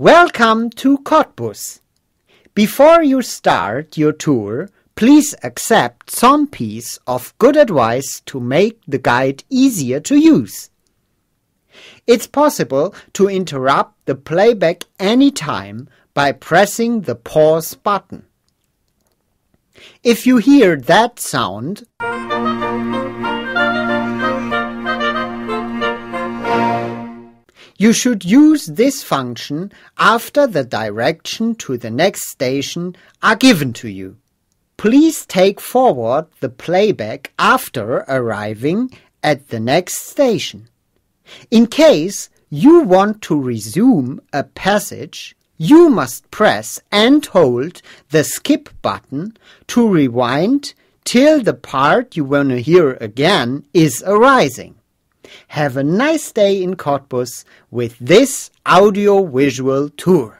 Welcome to Cottbus. Before you start your tour, please accept some piece of good advice to make the guide easier to use. It's possible to interrupt the playback anytime by pressing the pause button. If you hear that sound, you should use this function after the direction to the next station are given to you. Please take forward the playback after arriving at the next station. In case you want to resume a passage, you must press and hold the skip button to rewind till the part you want to hear again is arising. Have a nice day in Cottbus with this audio-visual tour.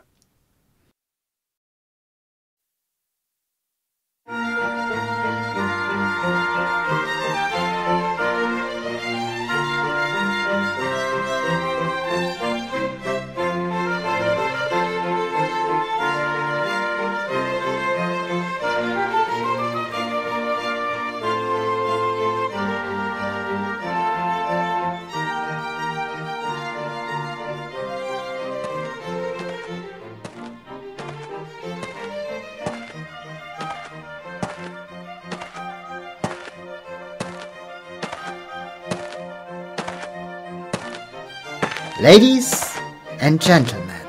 Ladies and gentlemen,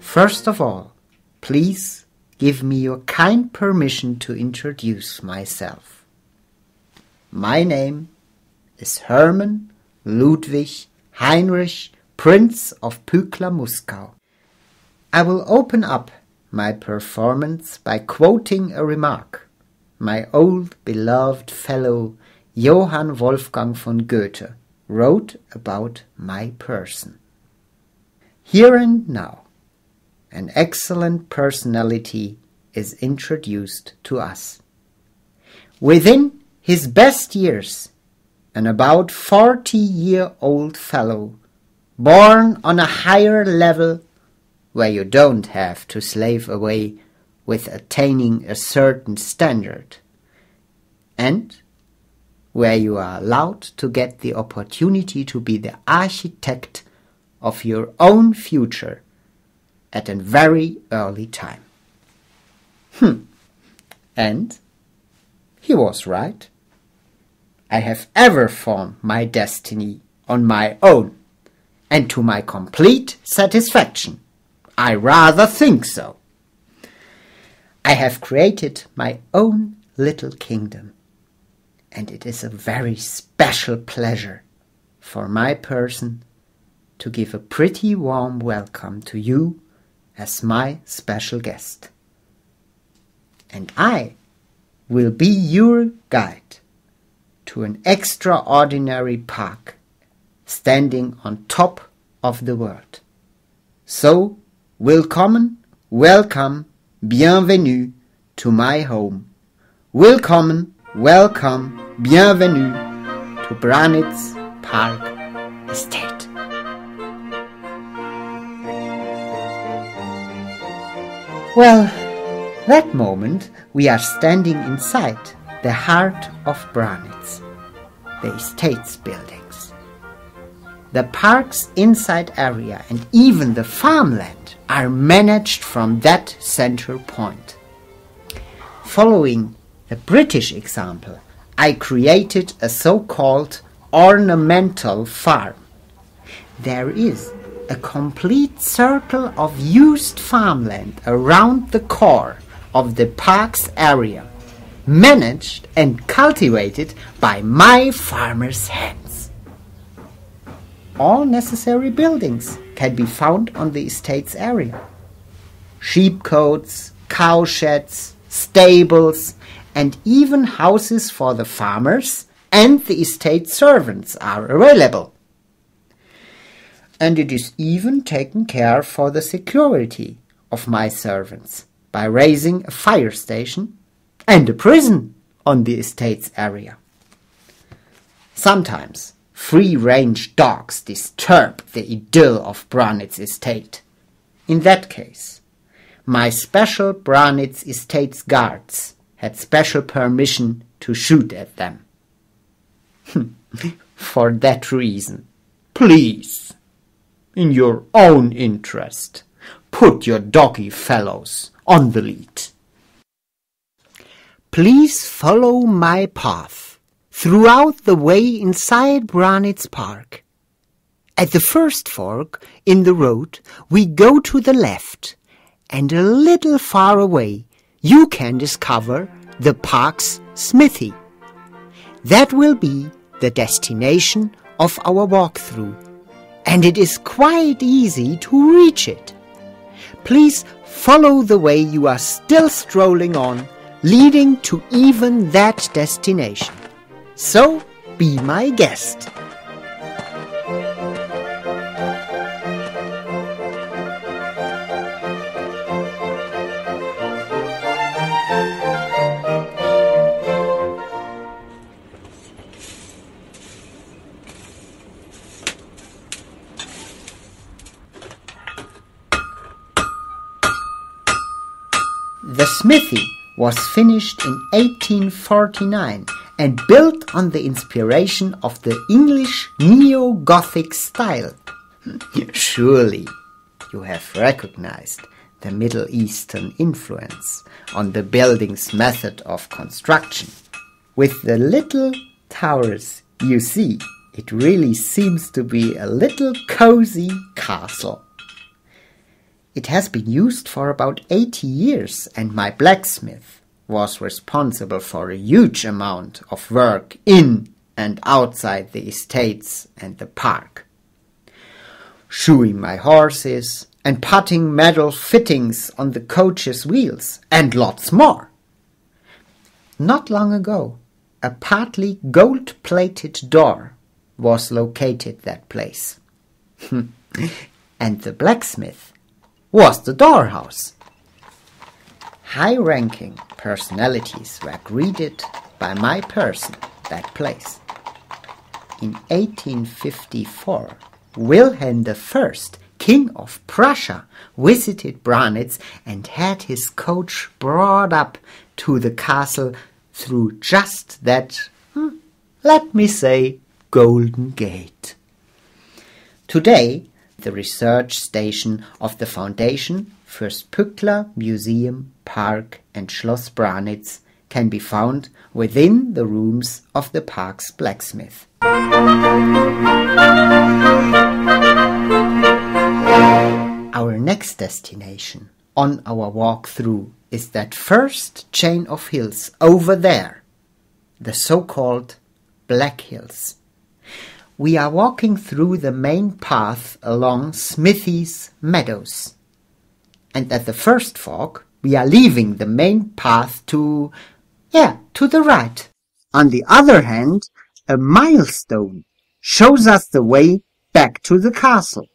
first of all, please give me your kind permission to introduce myself. My name is Hermann Ludwig Heinrich, Prince of Pückler Muskau. I will open up my performance by quoting a remark my old beloved fellow Johann Wolfgang von Goethe wrote about my person. Here and now, an excellent personality is introduced to us. Within his best years, an about 40 year old fellow, born on a higher level where you don't have to slave away with attaining a certain standard, and where you are allowed to get the opportunity to be the architect of your own future at a very early time. Hmm. And he was right. I have ever formed my destiny on my own, and to my complete satisfaction. I rather think so. I have created my own little kingdom and it is a very special pleasure for my person to give a pretty warm welcome to you as my special guest. And I will be your guide to an extraordinary park standing on top of the world. So, willkommen, welcome, bienvenue to my home. Willkommen, welcome, bienvenue to Branitz Park Estate. Well, that moment we are standing inside the heart of Branitz, the estate's buildings. The park's inside area and even the farmland are managed from that central point. Following the British example, I created a so-called ornamental farm. There is a complete circle of used farmland around the core of the park's area, managed and cultivated by my farmer's hands. All necessary buildings can be found on the estate's area. Sheepcotes, cowsheds, stables, and even houses for the farmers and the estate servants are available. And it is even taken care for the security of my servants by raising a fire station and a prison on the estate's area. Sometimes free range dogs disturb the idyll of Branitz estate, In that case, my special Branitz Estates guards had special permission to shoot at them. For that reason, please, in your own interest, put your doggy fellows on the lead. Please follow my path throughout the way inside Branitz Park. At the first fork in the road, we go to the left, and a little far away, you can discover the park's smithy. That will be the destination of our walkthrough, and it is quite easy to reach it. Please follow the way you are still strolling on, leading to even that destination. So, be my guest. Smithy was finished in 1849 and built on the inspiration of the English neo-Gothic style. Surely you have recognized the Middle Eastern influence on the building's method of construction. With the little towers you see, it really seems to be a little cozy castle. It has been used for about 80 years, and my blacksmith was responsible for a huge amount of work in and outside the estates and the park. Shoeing my horses and putting metal fittings on the coach's wheels, and lots more. Not long ago, a partly gold plated door was located that place. and the blacksmith was the doorhouse. High ranking personalities were greeted by my person, that place. In 1854, Wilhelm I, King of Prussia, visited Branitz and had his coach brought up to the castle through just that, hmm, let me say, Golden Gate. Today, the research station of the Foundation Fürst Pückler Museum, Park and Schloss Branitz can be found within the rooms of the park's blacksmith. Our next destination on our walk through is that first chain of hills over there, the so-called Black Hills we are walking through the main path along Smithy's Meadows. And at the first fork, we are leaving the main path to, yeah, to the right. On the other hand, a milestone shows us the way back to the castle.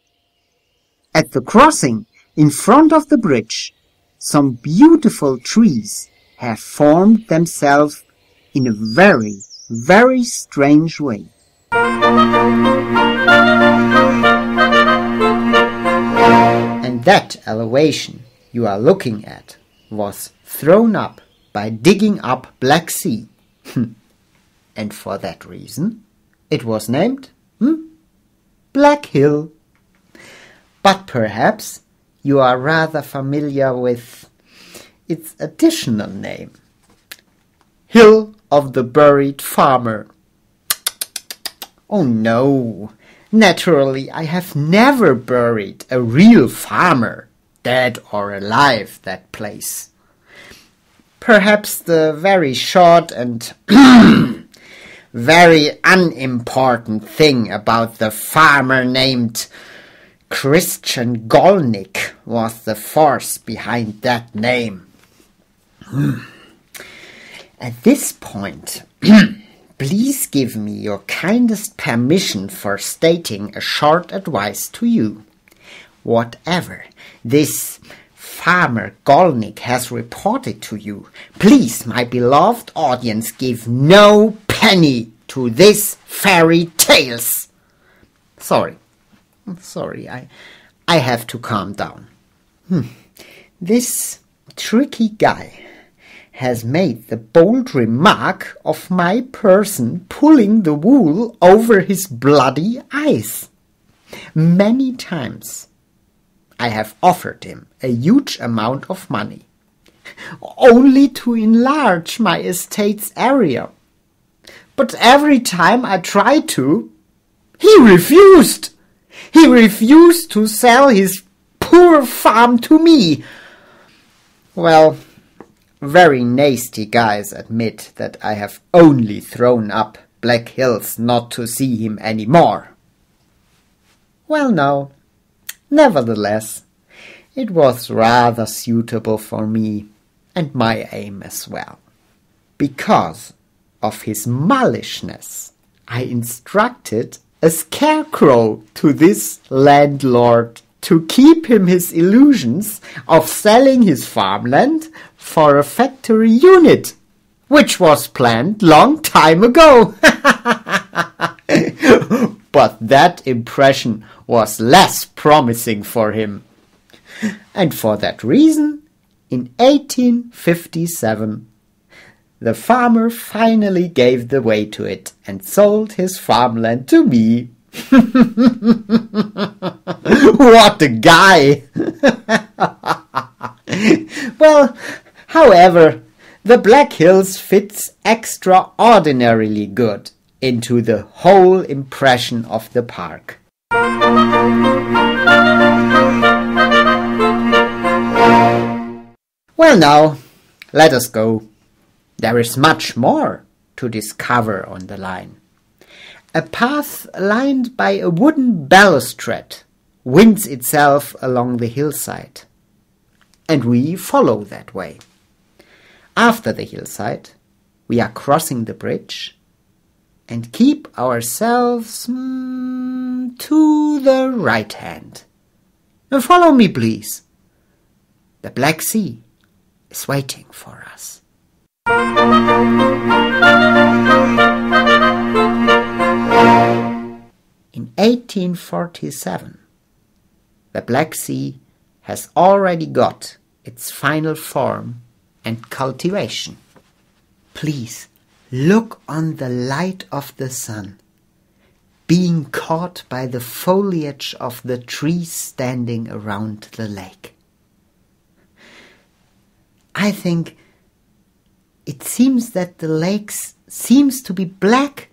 At the crossing, in front of the bridge, some beautiful trees have formed themselves in a very, very strange way. And that elevation you are looking at was thrown up by digging up Black Sea. and for that reason, it was named hmm, Black Hill. But perhaps you are rather familiar with its additional name Hill of the Buried Farmer. Oh no! Naturally, I have never buried a real farmer, dead or alive, that place. Perhaps the very short and very unimportant thing about the farmer named Christian Golnick was the force behind that name. Hmm. At this point, Please give me your kindest permission for stating a short advice to you. Whatever this Farmer Golnick has reported to you, please, my beloved audience, give no penny to this fairy tales. Sorry, sorry, I, I have to calm down. Hmm. This tricky guy has made the bold remark of my person pulling the wool over his bloody eyes. Many times I have offered him a huge amount of money, only to enlarge my estate's area. But every time I tried to, he refused. He refused to sell his poor farm to me. Well, very nasty guys admit that I have only thrown up Black Hills not to see him any more. Well, no, nevertheless, it was rather suitable for me and my aim as well. Because of his mullishness, I instructed a scarecrow to this landlord to keep him his illusions of selling his farmland for a factory unit, which was planned long time ago. but that impression was less promising for him. And for that reason, in 1857, the farmer finally gave the way to it and sold his farmland to me what a guy! well, however, the Black Hills fits extraordinarily good into the whole impression of the park. Well, now, let us go. There is much more to discover on the line. A path lined by a wooden balustrade winds itself along the hillside, and we follow that way. After the hillside, we are crossing the bridge and keep ourselves mm, to the right hand. Follow me, please. The Black Sea is waiting for us. In 1847, the Black Sea has already got its final form and cultivation. Please look on the light of the sun, being caught by the foliage of the trees standing around the lake. I think it seems that the lake seems to be black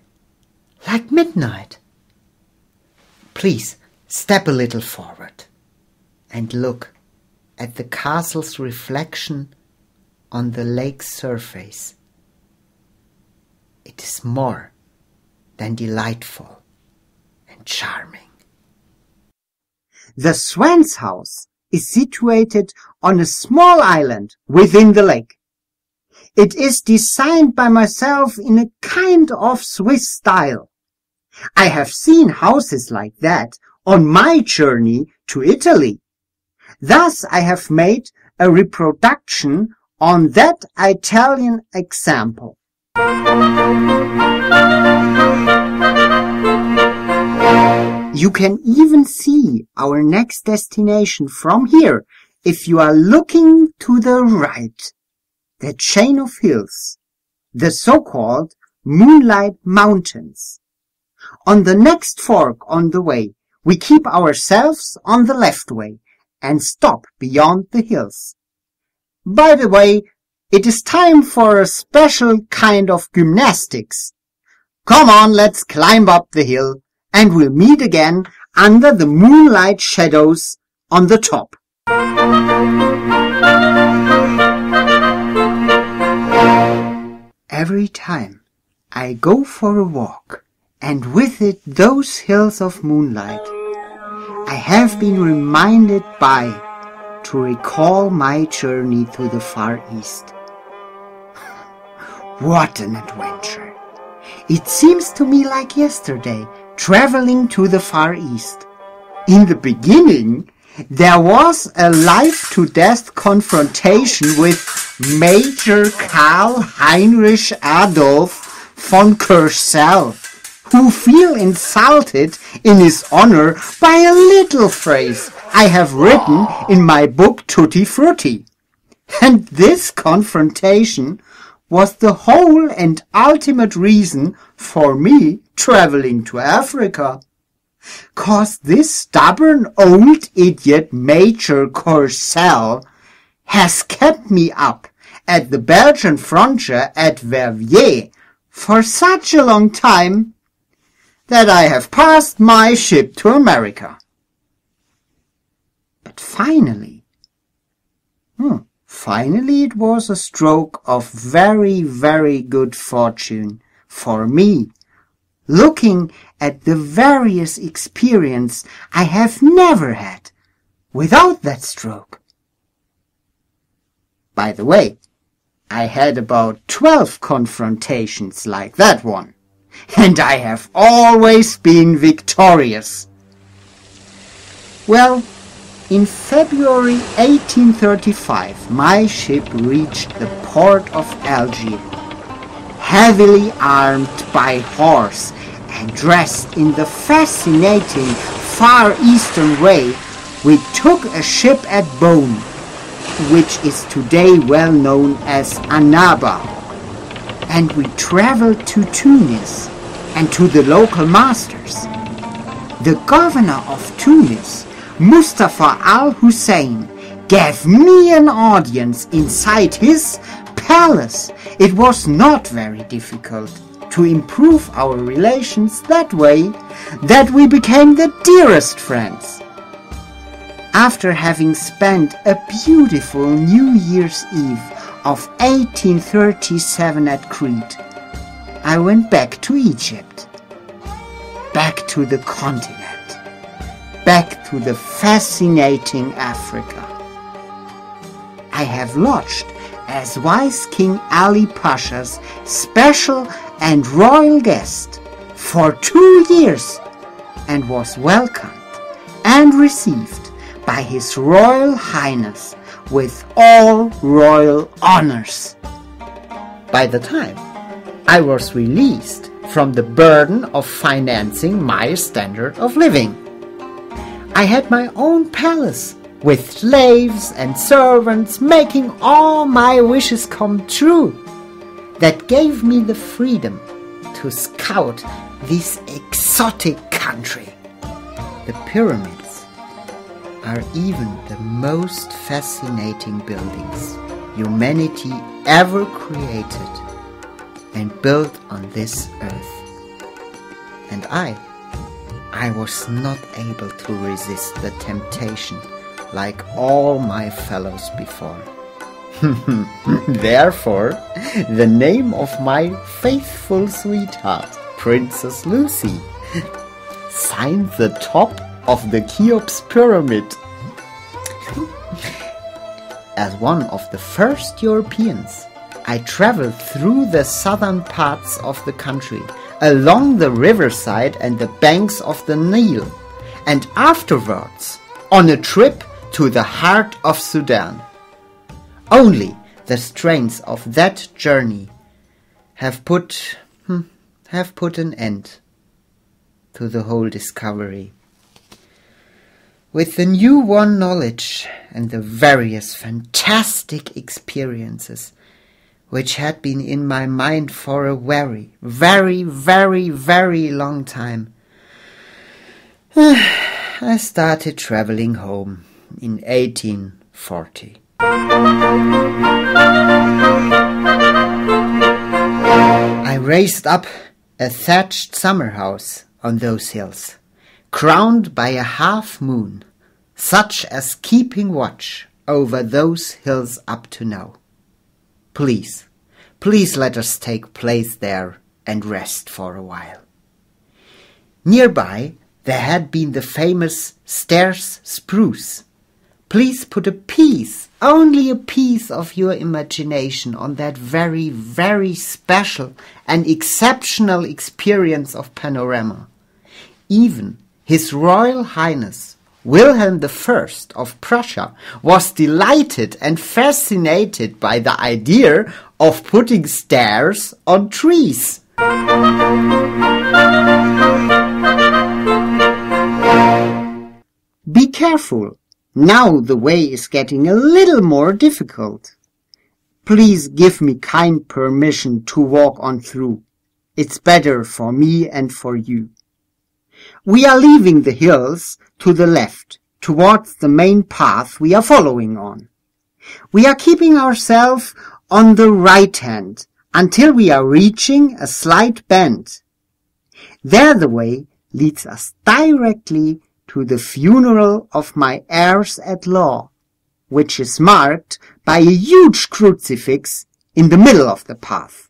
like midnight. Please step a little forward and look at the castle's reflection on the lake's surface. It is more than delightful and charming. The Swan's house is situated on a small island within the lake. It is designed by myself in a kind of Swiss style. I have seen houses like that on my journey to Italy. Thus I have made a reproduction on that Italian example. You can even see our next destination from here if you are looking to the right. The chain of hills, the so-called Moonlight Mountains. On the next fork on the way, we keep ourselves on the left way and stop beyond the hills. By the way, it is time for a special kind of gymnastics. Come on, let's climb up the hill and we'll meet again under the moonlight shadows on the top. Every time I go for a walk, and with it those hills of moonlight, I have been reminded by to recall my journey to the Far East. what an adventure! It seems to me like yesterday, traveling to the Far East. In the beginning, there was a life-to-death confrontation with Major Karl Heinrich Adolf von Kersel who feel insulted in his honor by a little phrase I have written in my book Tutti Frutti. And this confrontation was the whole and ultimate reason for me traveling to Africa. Cause this stubborn old idiot Major Courcelle has kept me up at the Belgian frontier at Verviers for such a long time that I have passed my ship to America. But finally, hmm, finally it was a stroke of very, very good fortune for me, looking at the various experience I have never had without that stroke. By the way, I had about twelve confrontations like that one, and I have always been victorious. Well, in February 1835, my ship reached the port of Algiers, heavily armed by horse and dressed in the fascinating Far Eastern way, we took a ship at Bône which is today well known as Annaba. And we traveled to Tunis and to the local masters. The governor of Tunis, Mustafa al-Hussein, gave me an audience inside his palace. It was not very difficult to improve our relations that way that we became the dearest friends. After having spent a beautiful New Year's Eve of 1837 at Crete, I went back to Egypt, back to the continent, back to the fascinating Africa. I have lodged as Wise King Ali Pasha's special and royal guest for two years and was welcomed and received by His Royal Highness with all royal honors. By the time I was released from the burden of financing my standard of living, I had my own palace with slaves and servants making all my wishes come true. That gave me the freedom to scout this exotic country. The pyramids are even the most fascinating buildings humanity ever created and built on this earth. And I, I was not able to resist the temptation like all my fellows before. Therefore, the name of my faithful sweetheart, Princess Lucy, signed the top of the Cheops pyramid. As one of the first Europeans, I traveled through the southern parts of the country, along the riverside and the banks of the Nile, and afterwards on a trip to the heart of Sudan. Only the strains of that journey have put hmm, have put an end to the whole discovery with the new won knowledge and the various fantastic experiences which had been in my mind for a very, very, very, very long time, I started traveling home in 1840. I raised up a thatched summer house on those hills crowned by a half moon, such as keeping watch over those hills up to now. Please, please let us take place there and rest for a while. Nearby there had been the famous Stairs spruce. Please put a piece, only a piece of your imagination on that very, very special and exceptional experience of panorama. Even his Royal Highness Wilhelm I of Prussia was delighted and fascinated by the idea of putting stairs on trees. Be careful. Now the way is getting a little more difficult. Please give me kind permission to walk on through. It's better for me and for you. We are leaving the hills to the left, towards the main path we are following on. We are keeping ourselves on the right hand until we are reaching a slight bend. There the way leads us directly to the funeral of my heirs at law, which is marked by a huge crucifix in the middle of the path.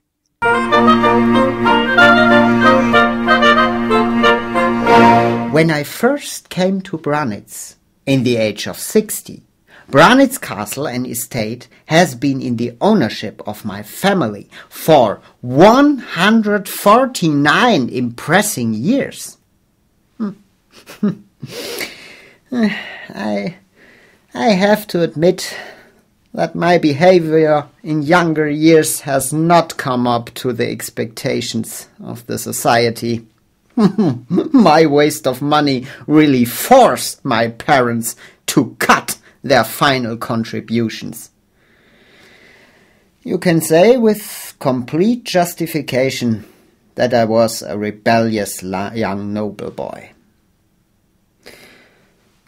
When I first came to Branitz, in the age of 60, Branitz Castle and estate has been in the ownership of my family for 149 impressing years. Hmm. I, I have to admit that my behavior in younger years has not come up to the expectations of the society. my waste of money really forced my parents to cut their final contributions. You can say with complete justification that I was a rebellious young noble boy.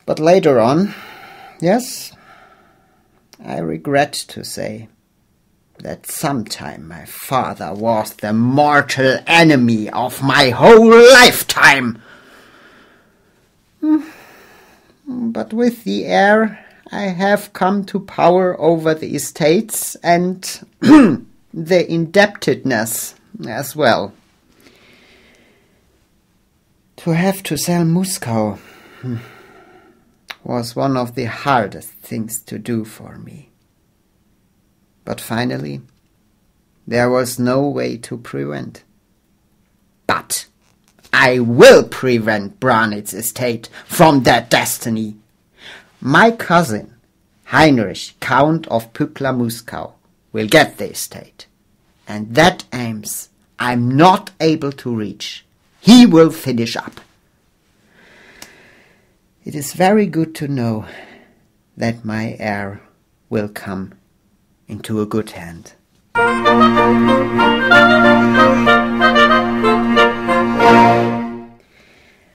But later on, yes, I regret to say that sometime my father was the mortal enemy of my whole lifetime. Hmm. But with the heir, I have come to power over the estates and the indebtedness as well. To have to sell Muskau. Hmm was one of the hardest things to do for me. But finally, there was no way to prevent. But I will prevent Branitz estate from that destiny. My cousin, Heinrich, Count of Pückler Muskau, will get the estate. And that aims I'm not able to reach. He will finish up. It is very good to know that my heir will come into a good hand.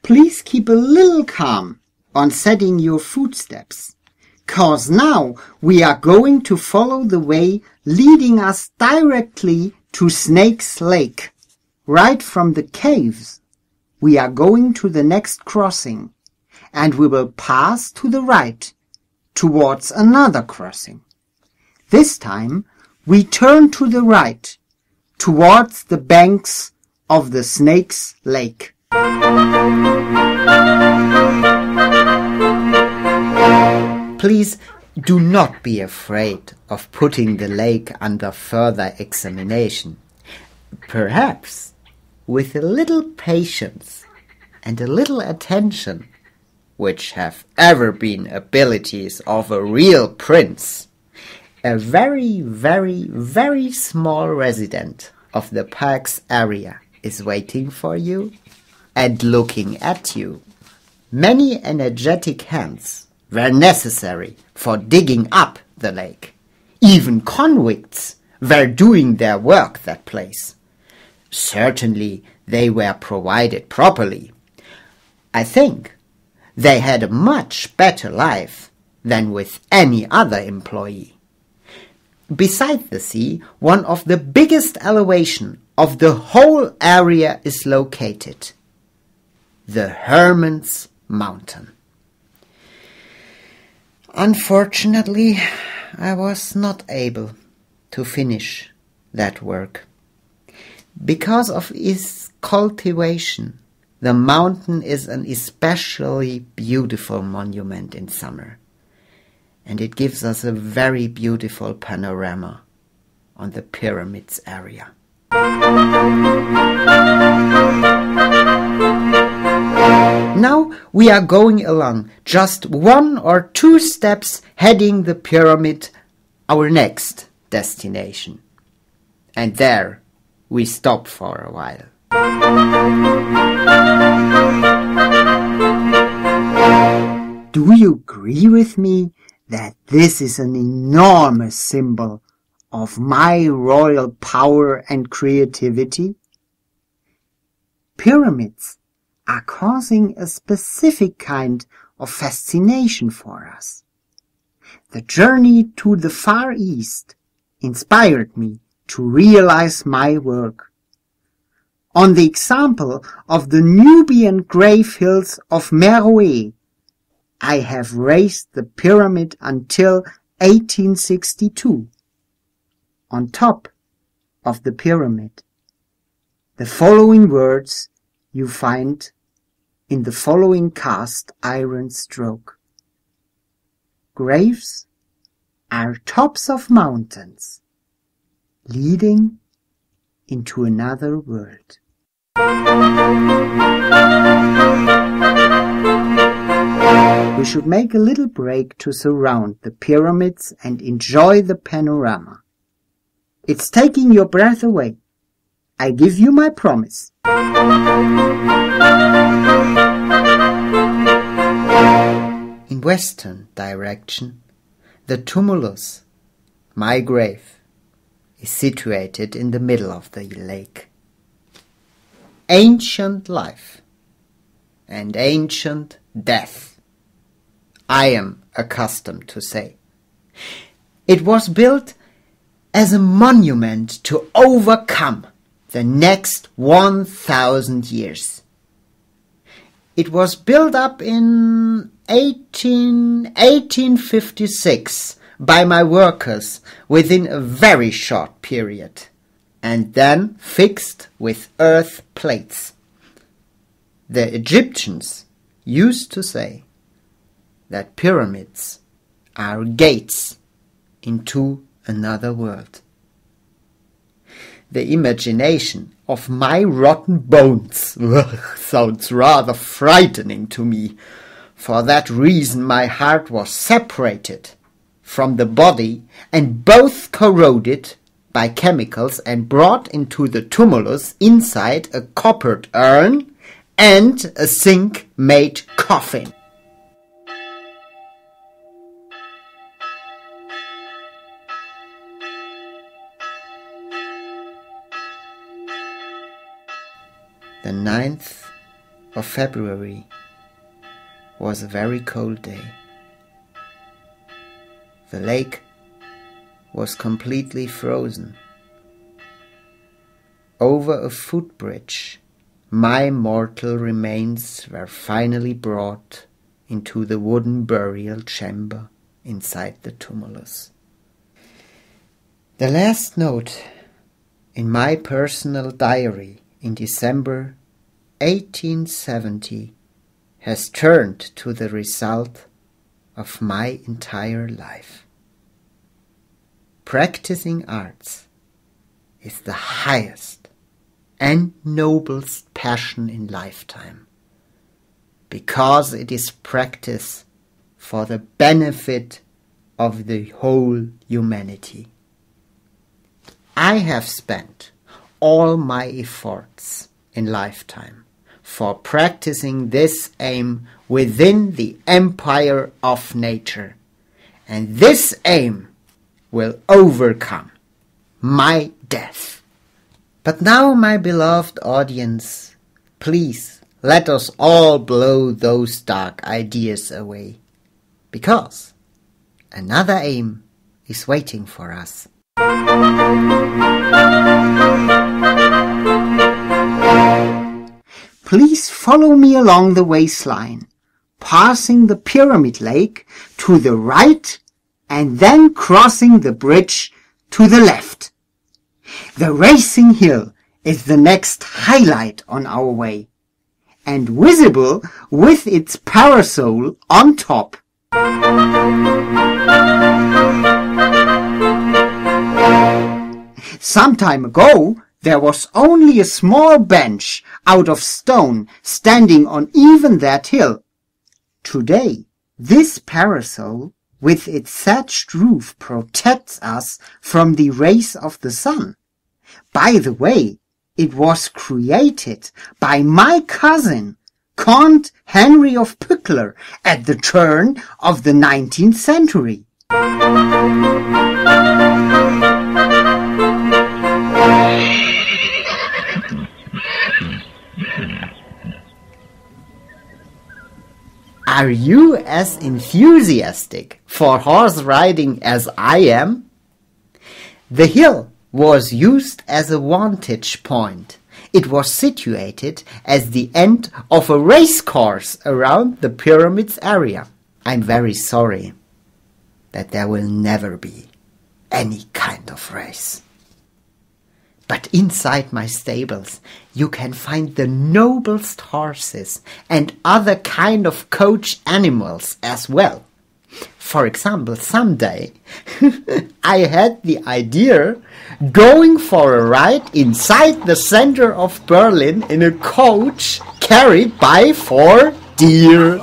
Please keep a little calm on setting your footsteps, cause now we are going to follow the way leading us directly to Snake's Lake. Right from the caves, we are going to the next crossing and we will pass to the right towards another crossing. This time we turn to the right towards the banks of the Snake's Lake. Please do not be afraid of putting the lake under further examination. Perhaps with a little patience and a little attention which have ever been abilities of a real prince, a very, very, very small resident of the park's area is waiting for you and looking at you. Many energetic hands were necessary for digging up the lake. Even convicts were doing their work that place. Certainly they were provided properly. I think they had a much better life than with any other employee. Beside the sea, one of the biggest elevation of the whole area is located. The Herman's Mountain. Unfortunately, I was not able to finish that work. Because of its cultivation, the mountain is an especially beautiful monument in summer, and it gives us a very beautiful panorama on the pyramids area. Now we are going along just one or two steps heading the pyramid, our next destination. And there we stop for a while. Do you agree with me that this is an enormous symbol of my royal power and creativity? Pyramids are causing a specific kind of fascination for us. The journey to the Far East inspired me to realize my work. On the example of the Nubian grave hills of Meroe, I have raised the pyramid until 1862. On top of the pyramid, the following words you find in the following cast iron stroke. Graves are tops of mountains leading into another world. We should make a little break to surround the pyramids and enjoy the panorama. It's taking your breath away. I give you my promise. In western direction, the tumulus, my grave, is situated in the middle of the lake. Ancient life and ancient death, I am accustomed to say. It was built as a monument to overcome the next 1000 years. It was built up in 18, 1856 by my workers within a very short period and then fixed with earth plates. The Egyptians used to say that pyramids are gates into another world. The imagination of my rotten bones sounds rather frightening to me. For that reason my heart was separated from the body and both corroded by chemicals and brought into the tumulus inside a coppered urn and a zinc made coffin. The 9th of February was a very cold day. The lake was completely frozen. Over a footbridge, my mortal remains were finally brought into the wooden burial chamber inside the tumulus. The last note in my personal diary in December 1870 has turned to the result of my entire life. Practicing arts is the highest and noblest passion in lifetime because it is practice for the benefit of the whole humanity. I have spent all my efforts in lifetime for practicing this aim within the empire of nature. And this aim will overcome my death. But now, my beloved audience, please let us all blow those dark ideas away. Because another aim is waiting for us. Please follow me along the waistline, passing the pyramid lake to the right and then crossing the bridge to the left. The racing hill is the next highlight on our way and visible with its parasol on top. Some time ago, there was only a small bench out of stone standing on even that hill. Today, this parasol with its thatched roof protects us from the rays of the sun. By the way, It was created by my cousin, Count Henry of Pückler, at the turn of the 19th century. Are you as enthusiastic for horse riding as I am? The hill was used as a vantage point. It was situated as the end of a race course around the pyramids area. I'm very sorry that there will never be any kind of race. But inside my stables you can find the noblest horses and other kind of coach animals as well. For example, someday I had the idea going for a ride inside the center of Berlin in a coach carried by four deer.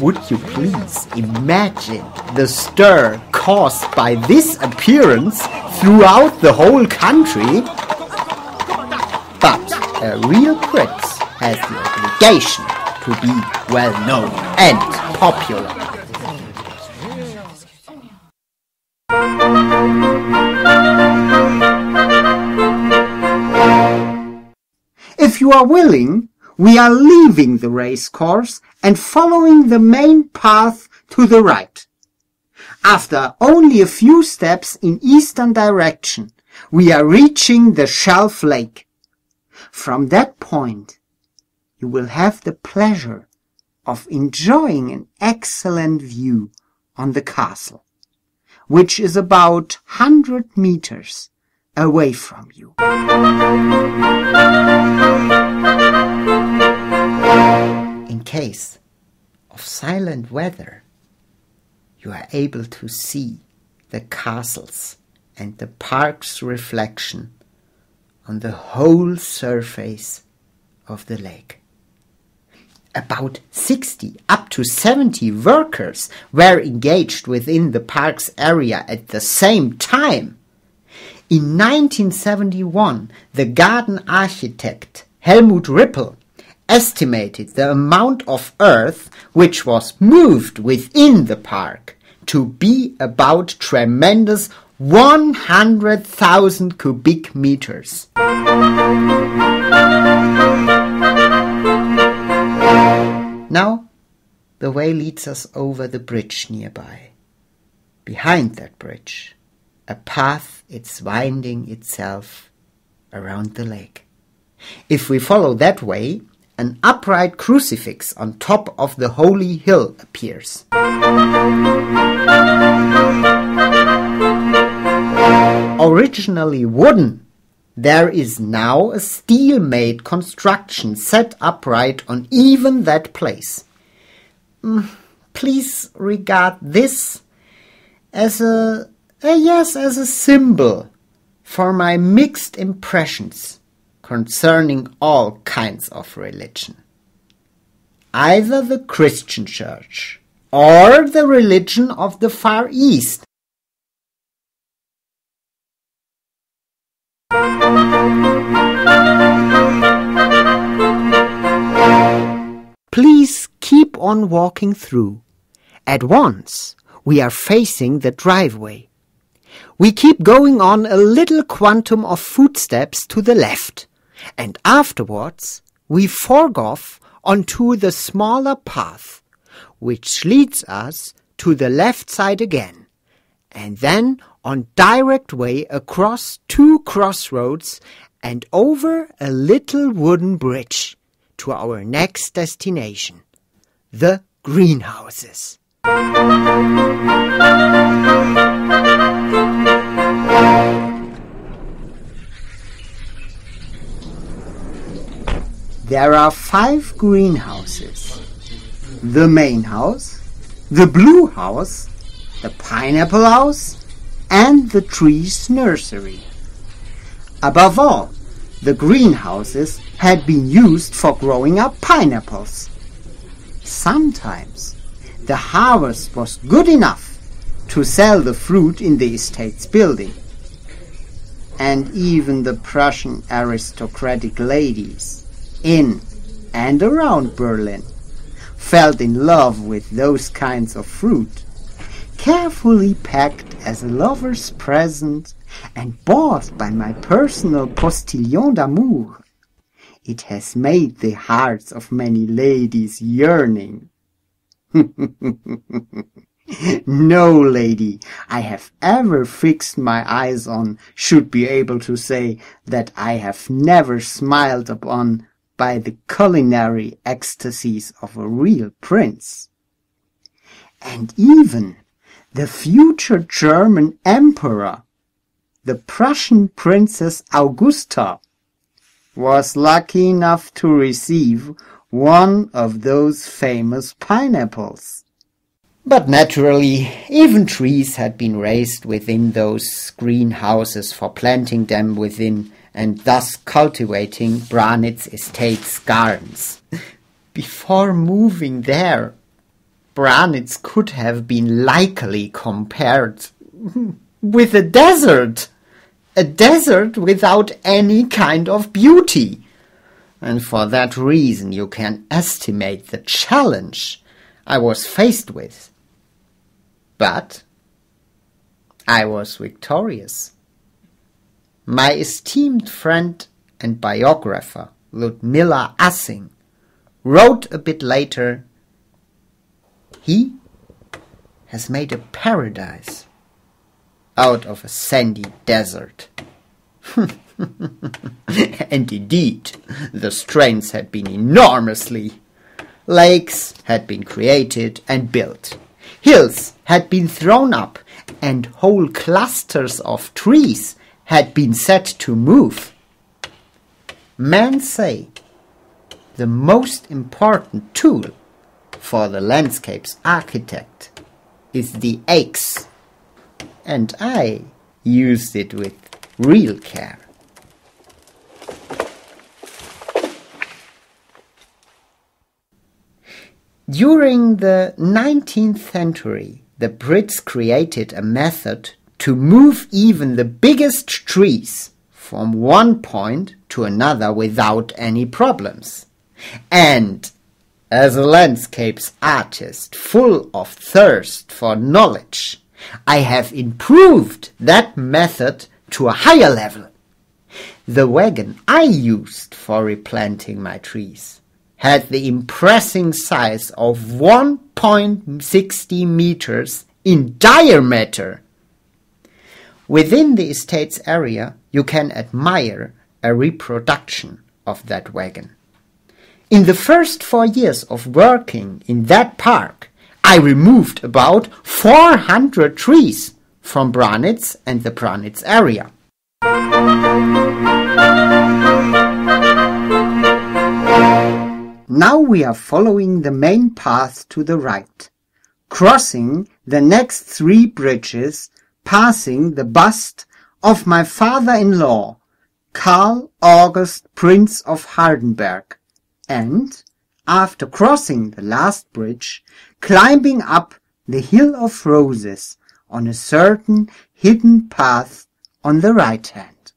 Would you please imagine the stir caused by this appearance throughout the whole country? But a real prince has the obligation to be well known and popular. If you are willing, we are leaving the race course and following the main path to the right. After only a few steps in eastern direction, we are reaching the Shelf Lake. From that point, you will have the pleasure of enjoying an excellent view on the castle, which is about 100 meters away from you. In case of silent weather, you are able to see the castles and the park's reflection on the whole surface of the lake. About 60 up to 70 workers were engaged within the park's area at the same time. In 1971, the garden architect Helmut Rippel estimated the amount of earth which was moved within the park to be about tremendous 100,000 cubic meters. Now, the way leads us over the bridge nearby. Behind that bridge, a path is winding itself around the lake. If we follow that way, an upright crucifix on top of the holy hill appears. Originally wooden, there is now a steel-made construction set upright on even that place. Mm, please regard this as a, a yes, as a symbol for my mixed impressions concerning all kinds of religion. Either the Christian Church or the religion of the Far East. Please keep on walking through. At once, we are facing the driveway. We keep going on a little quantum of footsteps to the left and afterwards we fork off onto the smaller path, which leads us to the left side again, and then on direct way across two crossroads and over a little wooden bridge to our next destination, the greenhouses. There are five greenhouses. The main house, the blue house, the pineapple house, and the trees nursery. Above all, the greenhouses had been used for growing up pineapples. Sometimes the harvest was good enough to sell the fruit in the estate's building. and even the Prussian aristocratic ladies in and around Berlin fell in love with those kinds of fruit, carefully packed as a lover's present and bought by my personal postillon d'amour. It has made the hearts of many ladies yearning. no lady I have ever fixed my eyes on should be able to say that I have never smiled upon by the culinary ecstasies of a real prince. And even the future German emperor, the Prussian Princess Augusta, was lucky enough to receive one of those famous pineapples. But naturally, even trees had been raised within those greenhouses for planting them within and thus cultivating Branitz Estate's gardens. Before moving there, Branitz could have been likely compared with a desert. A desert without any kind of beauty. And for that reason you can estimate the challenge I was faced with. But I was victorious. My esteemed friend and biographer, Ludmilla Assing, wrote a bit later, he has made a paradise out of a sandy desert. and indeed, the strains had been enormously. Lakes had been created and built. Hills had been thrown up, and whole clusters of trees had been set to move. Men say the most important tool for the landscape's architect is the axe, and I used it with real care. During the 19th century, the Brits created a method to move even the biggest trees from one point to another without any problems. And as a landscapes artist full of thirst for knowledge, I have improved that method to a higher level. The wagon I used for replanting my trees had the impressive size of 1.60 meters in diameter Within the estate's area, you can admire a reproduction of that wagon. In the first four years of working in that park, I removed about 400 trees from Branitz and the Branitz area. Now we are following the main path to the right, crossing the next three bridges passing the bust of my father-in-law, Karl August Prince of Hardenberg, and, after crossing the last bridge, climbing up the Hill of Roses on a certain hidden path on the right hand.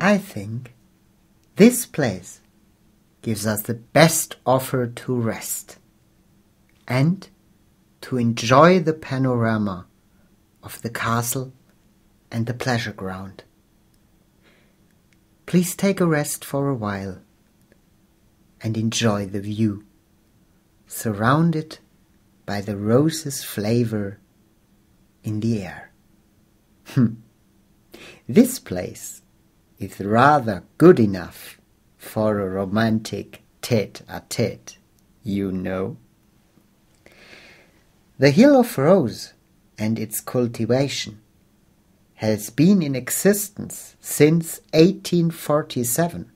I think this place gives us the best offer to rest and to enjoy the panorama of the castle and the pleasure ground. Please take a rest for a while and enjoy the view, surrounded by the rose's flavor in the air. Hmm. this place is rather good enough for a romantic tete-a-tete, you know. The Hill of Rose and its cultivation has been in existence since 1847.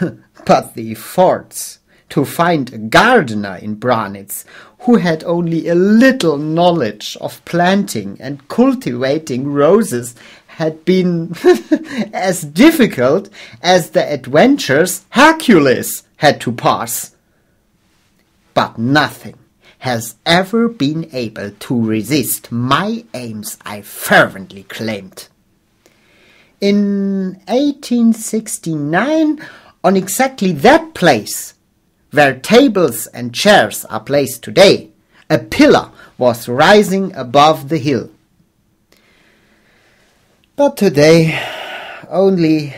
but the efforts to find a gardener in Branitz who had only a little knowledge of planting and cultivating roses had been as difficult as the adventures Hercules had to pass. But nothing has ever been able to resist my aims I fervently claimed. In 1869, on exactly that place, where tables and chairs are placed today, a pillar was rising above the hill. But today, only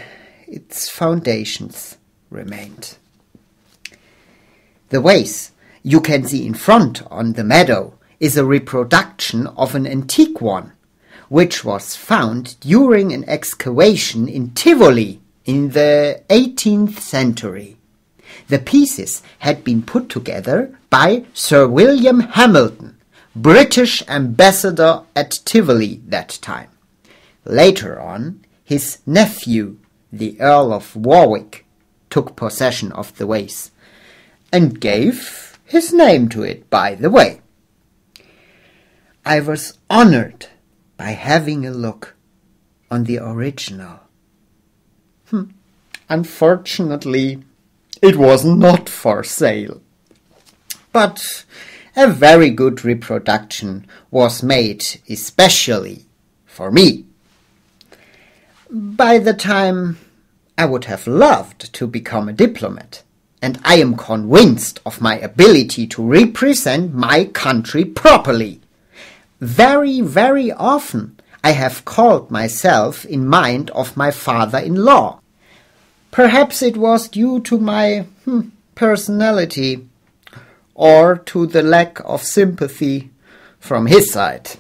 its foundations remained. The vase you can see in front on the meadow is a reproduction of an antique one, which was found during an excavation in Tivoli in the 18th century. The pieces had been put together by Sir William Hamilton, British ambassador at Tivoli that time. Later on, his nephew, the Earl of Warwick, took possession of the vase and gave his name to it, by the way. I was honored by having a look on the original. Hmm. Unfortunately, it was not for sale. But a very good reproduction was made especially for me. By the time I would have loved to become a diplomat, and I am convinced of my ability to represent my country properly. Very, very often I have called myself in mind of my father-in-law. Perhaps it was due to my hmm, personality or to the lack of sympathy from his side.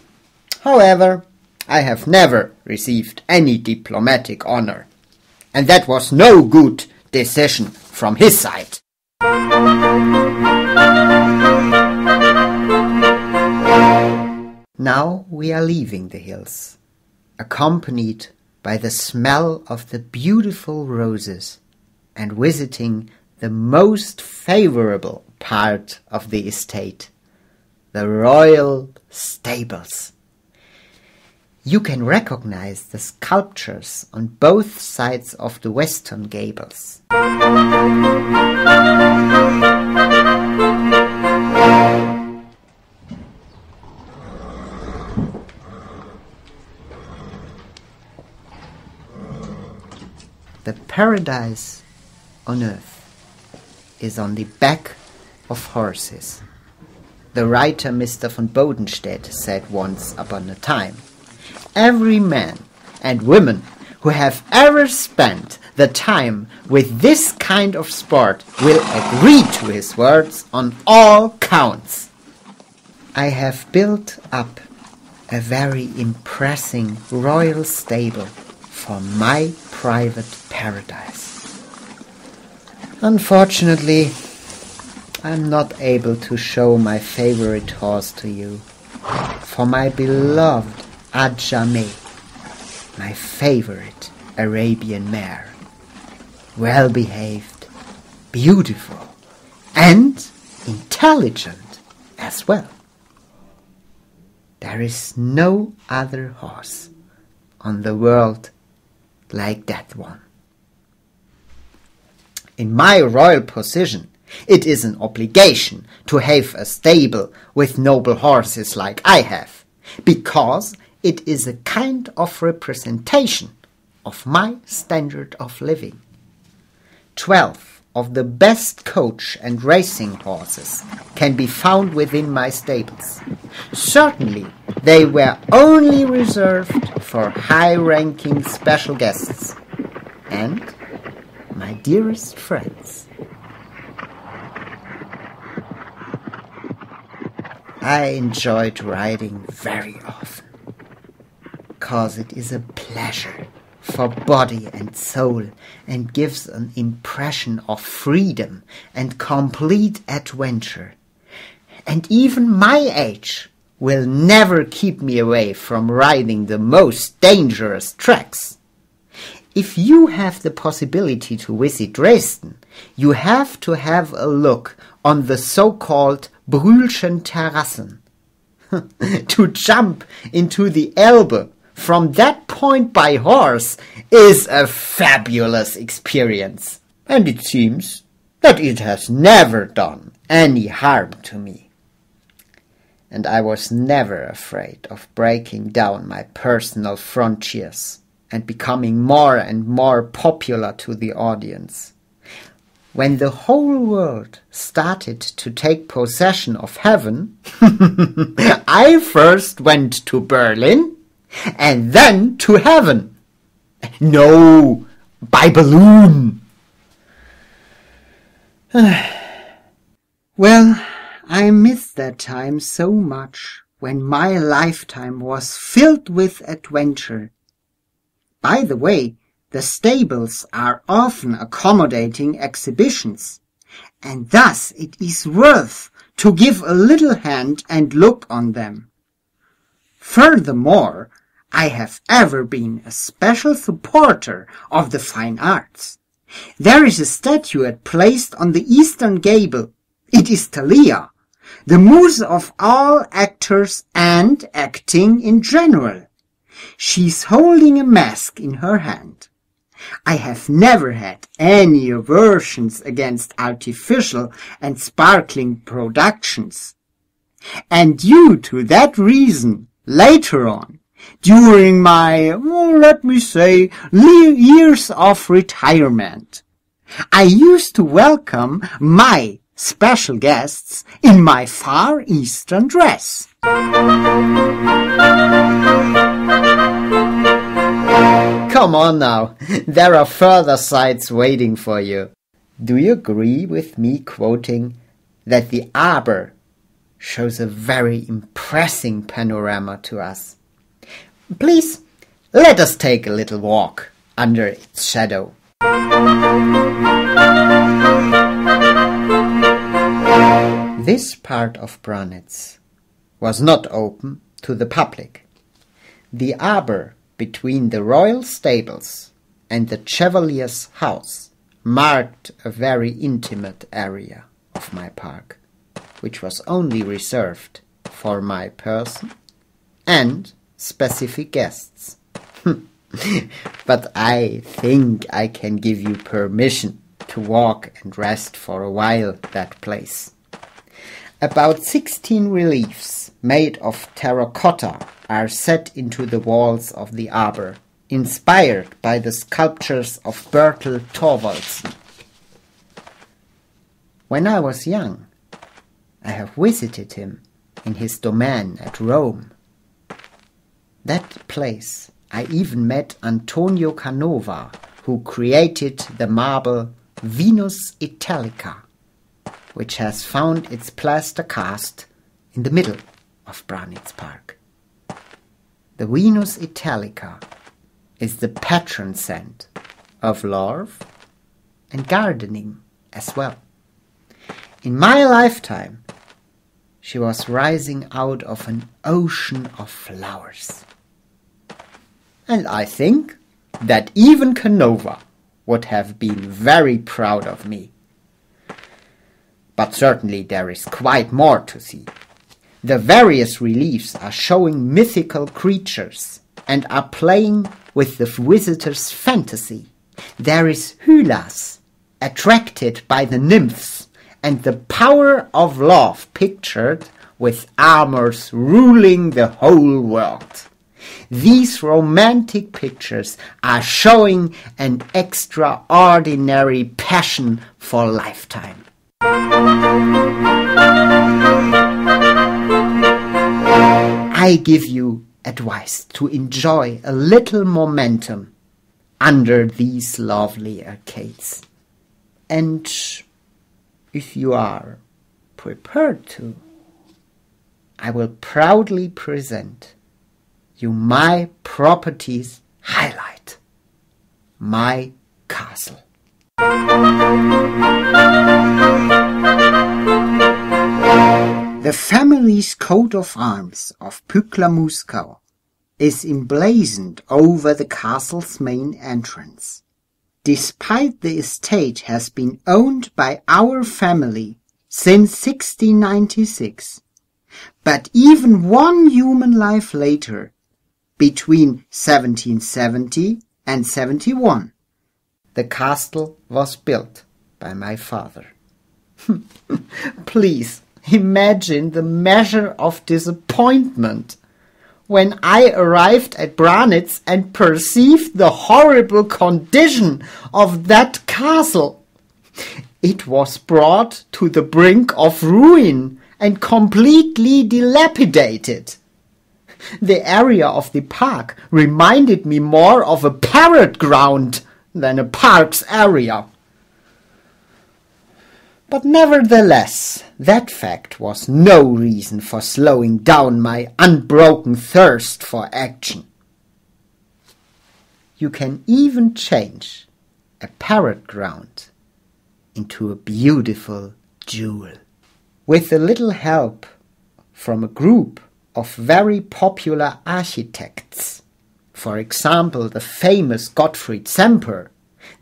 However, I have never received any diplomatic honor, and that was no good decision from his side. Now we are leaving the hills, accompanied by the smell of the beautiful roses and visiting the most favorable part of the estate, the royal stables. You can recognize the sculptures on both sides of the western gables. The paradise on earth is on the back of horses. The writer Mr. von Bodenstedt said once upon a time every man and woman who have ever spent the time with this kind of sport will agree to his words on all counts. I have built up a very impressing royal stable for my private paradise. Unfortunately, I'm not able to show my favorite horse to you, for my beloved Ajame, my favorite Arabian mare. Well behaved, beautiful, and intelligent as well. There is no other horse on the world like that one. In my royal position, it is an obligation to have a stable with noble horses like I have, because it is a kind of representation of my standard of living. Twelve of the best coach and racing horses can be found within my stables. Certainly, they were only reserved for high ranking special guests and my dearest friends. I enjoyed riding very often because it is a pleasure for body and soul and gives an impression of freedom and complete adventure. And even my age will never keep me away from riding the most dangerous tracks. If you have the possibility to visit Dresden, you have to have a look on the so-called Brühlschen Terrassen. to jump into the Elbe from that point by horse is a fabulous experience. And it seems that it has never done any harm to me. and I was never afraid of breaking down my personal frontiers and becoming more and more popular to the audience. When the whole world started to take possession of heaven, I first went to Berlin and then to heaven. No, by balloon. well, I miss that time so much when my lifetime was filled with adventure. By the way, the stables are often accommodating exhibitions, and thus it is worth to give a little hand and look on them. Furthermore, I have ever been a special supporter of the fine arts. There is a statuette placed on the eastern gable. It is Thalia, the muse of all actors and acting in general. She's holding a mask in her hand. I have never had any aversions against artificial and sparkling productions. And due to that reason, later on, during my, well, let me say, years of retirement. I used to welcome my special guests in my Far Eastern dress. Come on now, there are further sights waiting for you. Do you agree with me quoting that the arbor shows a very impressive panorama to us? Please, let us take a little walk under its shadow. This part of Branitz was not open to the public. The arbor between the royal stables and the chevalier's house marked a very intimate area of my park, which was only reserved for my person and specific guests. but I think I can give you permission to walk and rest for a while that place. About sixteen reliefs made of terracotta are set into the walls of the arbor, inspired by the sculptures of Bertel Thorwaldsen. When I was young, I have visited him in his domain at Rome that place, I even met Antonio Canova, who created the marble Venus Italica, which has found its plaster cast in the middle of Branitz Park. The Venus Italica is the patron saint of love and gardening as well. In my lifetime, she was rising out of an ocean of flowers and I think that even Canova would have been very proud of me. But certainly there is quite more to see. The various reliefs are showing mythical creatures and are playing with the visitor's fantasy. There is Hylas, attracted by the nymphs, and the power of love pictured with amors ruling the whole world. These romantic pictures are showing an extraordinary passion for lifetime. I give you advice to enjoy a little momentum under these lovely arcades. And if you are prepared to, I will proudly present you my properties highlight. My castle. The family's coat of arms of Pückler Muskau is emblazoned over the castle's main entrance. Despite the estate has been owned by our family since 1696, but even one human life later, between 1770 and 71. The castle was built by my father. Please Imagine the measure of disappointment when I arrived at Branitz and perceived the horrible condition of that castle. It was brought to the brink of ruin and completely dilapidated. The area of the park reminded me more of a parade ground than a park's area. But nevertheless, that fact was no reason for slowing down my unbroken thirst for action. You can even change a parade ground into a beautiful jewel. With a little help from a group of very popular architects, for example, the famous Gottfried Semper,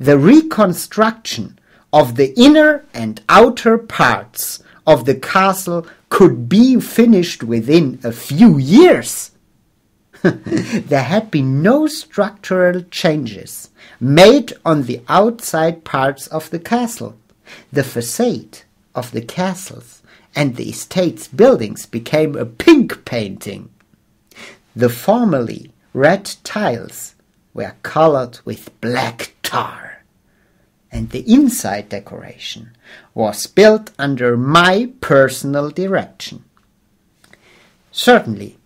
the reconstruction of the inner and outer parts of the castle could be finished within a few years. there had been no structural changes made on the outside parts of the castle. The facade of the castles and the estate's buildings became a pink painting. The formerly red tiles were colored with black tar and the inside decoration was built under my personal direction. Certainly,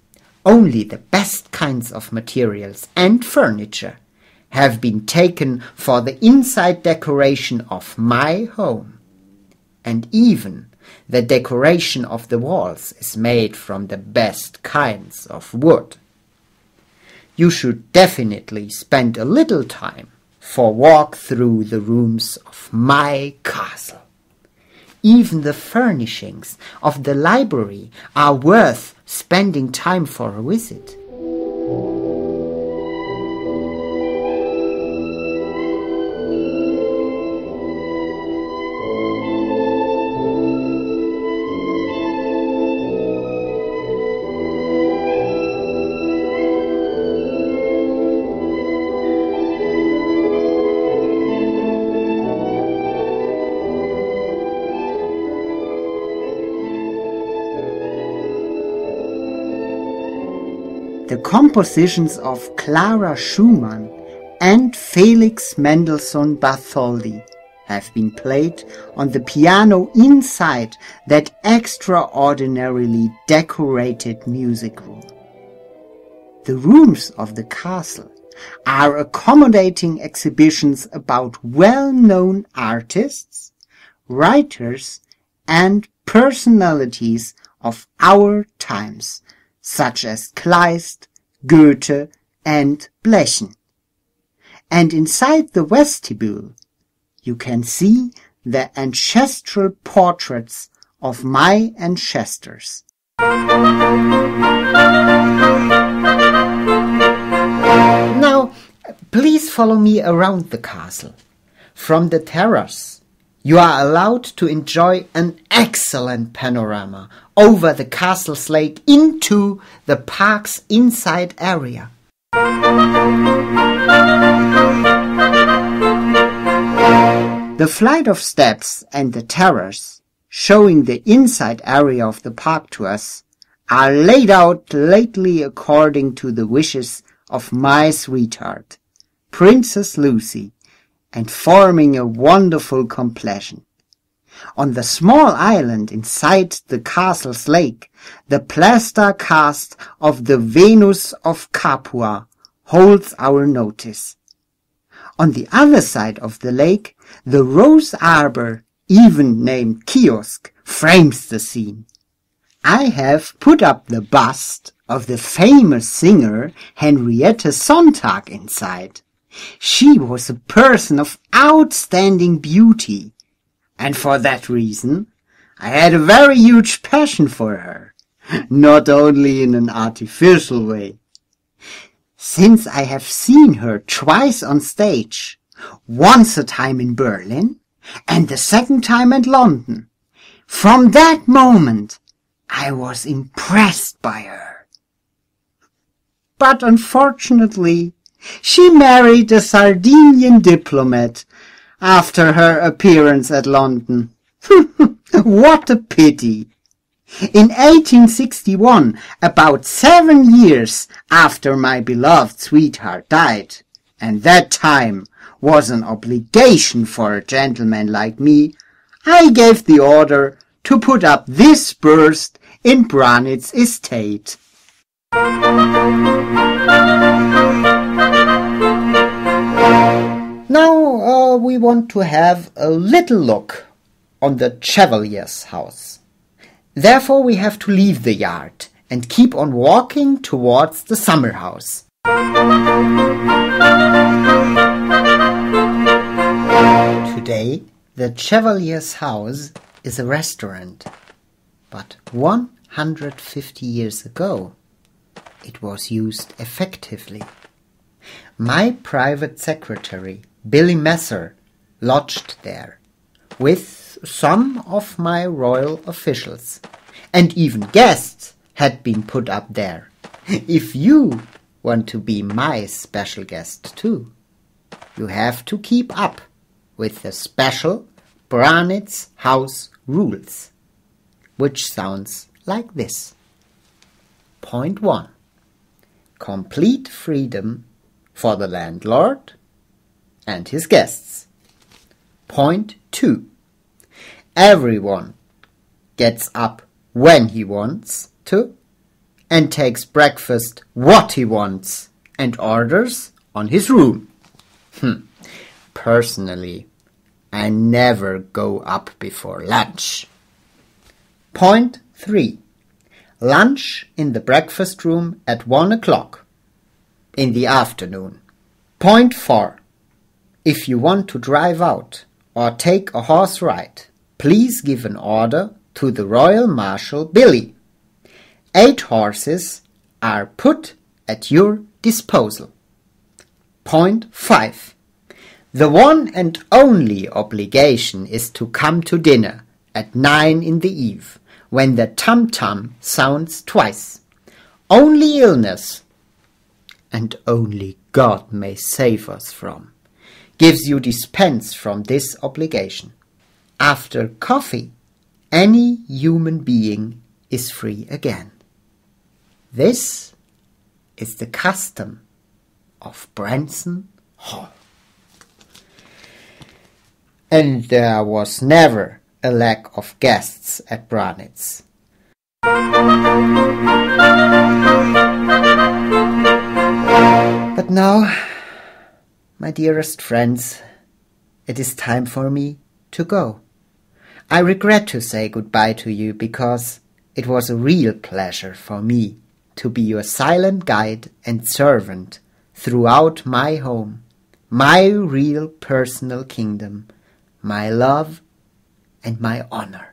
only the best kinds of materials and furniture have been taken for the inside decoration of my home. And even the decoration of the walls is made from the best kinds of wood. You should definitely spend a little time for walk through the rooms of my castle. Even the furnishings of the library are worth spending time for a visit. The compositions of Clara Schumann and Felix Mendelssohn Bartholdy have been played on the piano inside that extraordinarily decorated music room. The rooms of the castle are accommodating exhibitions about well-known artists, writers, and personalities of our times such as Kleist, Goethe, and Blechen. And inside the vestibule, you can see the ancestral portraits of my ancestors. Now, please follow me around the castle. From the terrace, you are allowed to enjoy an excellent panorama over the castle's lake into the park's inside area. The flight of steps and the terrace, showing the inside area of the park to us, are laid out lately according to the wishes of my sweetheart, Princess Lucy, and forming a wonderful complexion. On the small island inside the castle's lake, the plaster cast of the Venus of Capua holds our notice. On the other side of the lake, the rose arbor, even named kiosk, frames the scene. I have put up the bust of the famous singer Henriette Sontag inside. She was a person of outstanding beauty, and for that reason I had a very huge passion for her, not only in an artificial way. Since I have seen her twice on stage, once a time in Berlin and the second time at London, from that moment I was impressed by her. But unfortunately, she married a Sardinian diplomat after her appearance at London. what a pity! In 1861, about seven years after my beloved sweetheart died, and that time was an obligation for a gentleman like me, I gave the order to put up this burst in Branitz estate. Now uh, we want to have a little look on the Chevalier's house. Therefore we have to leave the yard and keep on walking towards the summer house. Today the Chevalier's house is a restaurant, but 150 years ago it was used effectively. My private secretary, Billy Messer, lodged there with some of my royal officials, and even guests had been put up there. If you want to be my special guest too, you have to keep up with the special Branitz house rules, which sounds like this. Point 1. Complete freedom for the landlord and his guests. Point 2. Everyone gets up when he wants to and takes breakfast what he wants and orders on his room. Hm. Personally, I never go up before lunch. Point 3. Lunch in the breakfast room at 1 o'clock in the afternoon. Point 4. If you want to drive out or take a horse ride, please give an order to the Royal Marshal Billy. Eight horses are put at your disposal. Point 5. The one and only obligation is to come to dinner at nine in the eve, when the tum-tum sounds twice. Only illness, and only God may save us from, gives you dispense from this obligation. After coffee, any human being is free again. This is the custom of Branitz Hall and there was never a lack of guests at Branitz. But now, my dearest friends, it is time for me to go. I regret to say goodbye to you because it was a real pleasure for me to be your silent guide and servant throughout my home, my real personal kingdom my love, and my honor.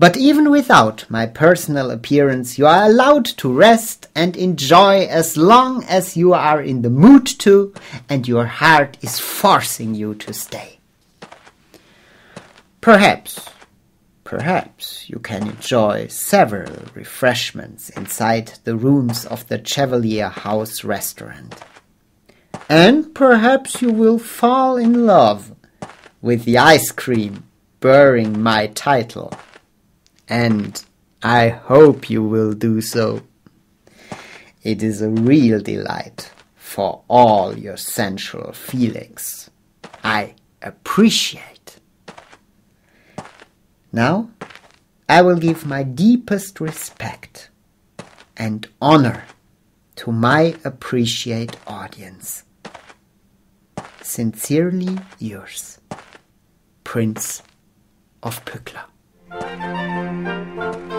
But even without my personal appearance, you are allowed to rest and enjoy as long as you are in the mood to and your heart is forcing you to stay. Perhaps, perhaps you can enjoy several refreshments inside the rooms of the Chevalier House restaurant. And perhaps you will fall in love with the ice cream bearing my title. And I hope you will do so. It is a real delight for all your sensual feelings. I appreciate. Now, I will give my deepest respect and honor to my appreciate audience. Sincerely yours. Prince of Pückler. Música